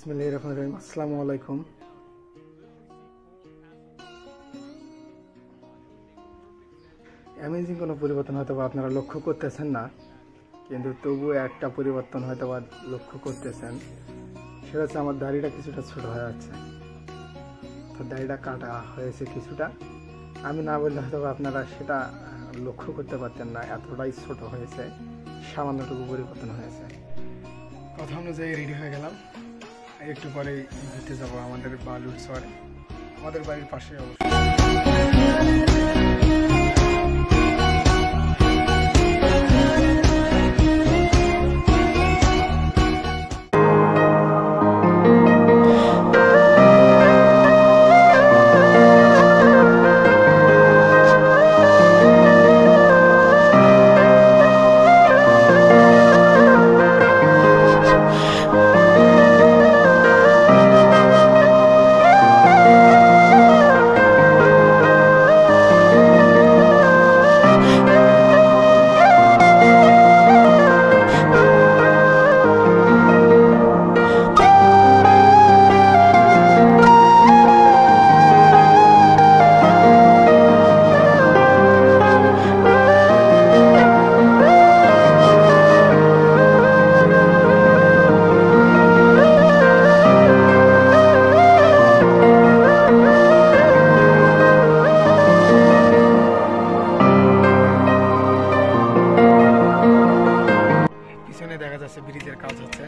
বিসমিল্লাহ রহমান রহিম আসসালামু আলাইকুম অ্যামেজিং কোনো পরিবর্তন হয়তো বা আপনারা লক্ষ্য করতেছেন না, কিন্তু তবুও একটা পরিবর্তন হয়তো বা লক্ষ্য করতেছেন। সেটা হচ্ছে আমার দাড়িটা কিছুটা ছোট হয়ে যাচ্ছে। তো দাড়িটা কাটা হয়েছে কিছুটা। আমি না বললে হয়তো আপনারা সেটা লক্ষ্য করতে পারতেন না, এতটাই ছোট হয়েছে, সামান্যটুকু পরিবর্তন হয়েছে। কথা অনুযায়ী রেডি হয়ে গেলাম। একটু পরে ঘুরতে যাব আমাদের বালুর চরে। আমাদের বাড়ির পাশে অবশ্য পিছনে দেখা যাচ্ছে ব্রিজের কাজ হচ্ছে।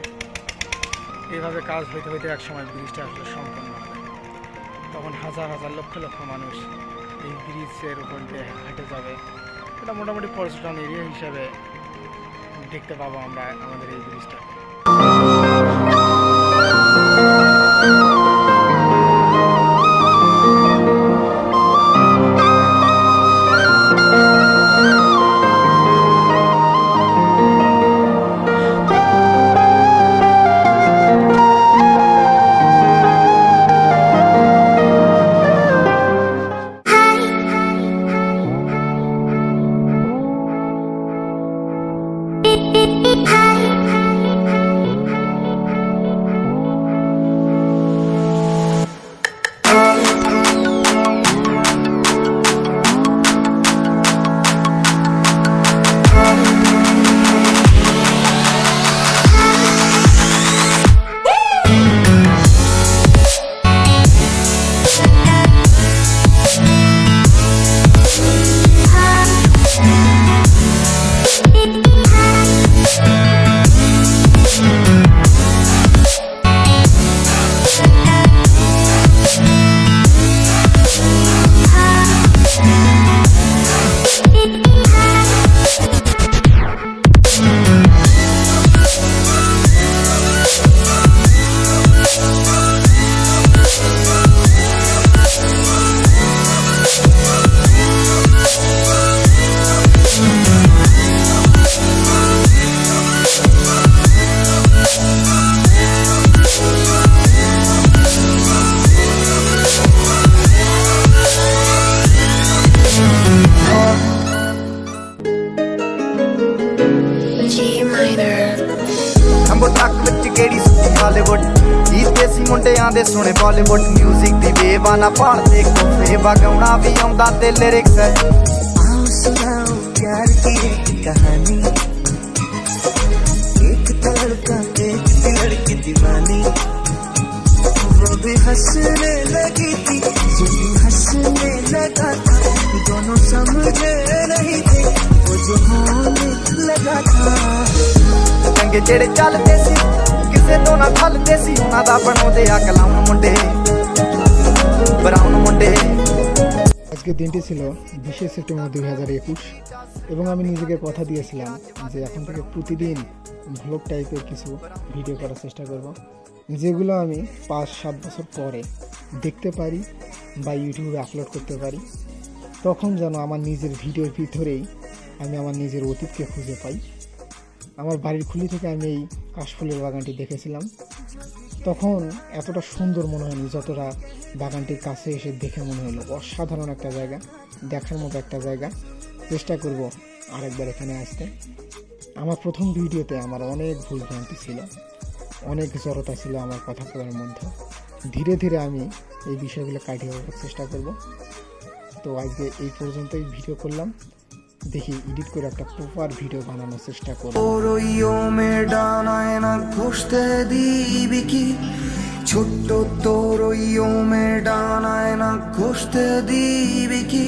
এইভাবে কাজ হইতে হইতে এক সময় ব্রিজটা আসলে সম্পন্ন হবে তখন হাজার হাজার লক্ষ লক্ষ মানুষ এই ব্রিজের উপর দিয়ে হেঁটে যাবে। এটা মোটামুটি পর্যটন এরিয়া হিসাবে দেখতে পাবো আমরা আমাদের এই ব্রিজটা ਮੁੰਡਿਆਂ ਦੇ ਸੁਣੇ ਬਾਲੀਵੁੱਡ 뮤직 ਦੀ ਵੇਵਾ ਨਾ ਭਾਲਦੇ ਕੋਫੇ ਵਗਾਉਣਾ ਵੀ ਆਉਂਦਾ ਤੇ ਲਿਰਿਕਸ आओ सुनाओ प्यार की एक कहानी एक तो लड़का एक थी लड़की दीवानी वो भी हंसने लगी थी वो भी हंसने लगा था दोनों समझे नहीं थे वो जो होने लगा था ਚੰਗੇ ਜਿਹੜੇ ਚੱਲਦੇ ਸੀ ਕਿਸੇ ਤੋਂ ਨਾ ਠੱਲਦੇ ਸੀ ਉਹਨਾਂ ਦਾ ਬਣਾਉਂਦੇ ਆ ਕਲਾਉਣ ਮੁੰਡੇ ਬਰਾਉਨ ਮੁੰਡੇ আজকের দিনটি ছিল বিশে সেপ্টেম্বর দুই হাজার একুশ এবং আমি নিজেকে কথা দিয়েছিলাম যে এখন থেকে প্রতিদিন ভ্লগ টাইপের কিছু ভিডিও করার চেষ্টা করব যেগুলো আমি পাঁচ সাত বছর পরে দেখতে পারি বা ইউটিউবে আপলোড করতে পারি তখন যেন আমার নিজের ভিডিওর ভিতরেই আমি আমার নিজের অতীতকে খুঁজে পাই আমার বাড়ির খুলি থেকে আমি এই কাশফুলের বাগানটি দেখেছিলাম। তখন এতটা সুন্দর মনে হয়নি যতটা বাগানটির কাছে এসে দেখে মনে হলো। অসাধারণ একটা জায়গা, দেখার মতো একটা জায়গা। চেষ্টা করব আরেকবার এখানে আসতে। আমার প্রথম ভিডিওতে আমার অনেক ভুল ভ্রান্তি ছিল, অনেক জড়তা ছিল আমার কথা বলার মধ্যে। ধীরে ধীরে আমি এই বিষয়গুলো কাটিয়ে ওঠার চেষ্টা করব। তো আজকে এই পর্যন্তই ভিডিও করলাম। দেখি এডিট করে একটা প্রপার ভিডিও বানানোর চেষ্টা করব তোর ওই ওমের ডানায় না ঘষতে দিবি কি? ছোট্ট তোর ওই ওমের ডানায় না ঘষতে দিবি কি?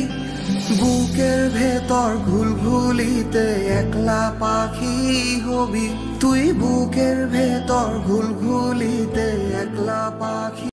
বুকের ভেতর ঘুলঘুলিতে একলা পাখি হবি। তুই বুকের ভেতর ঘুলঘুলিতে একলা পাখি